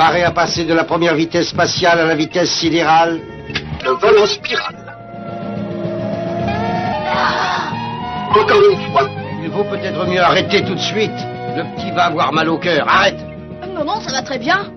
Paré à passer de la première vitesse spatiale à la vitesse sidérale. Le vol en spirale. Ah Encore une fois. Il vaut peut-être mieux arrêter tout de suite. Le petit va avoir mal au cœur. Arrête Non, non, ça va très bien.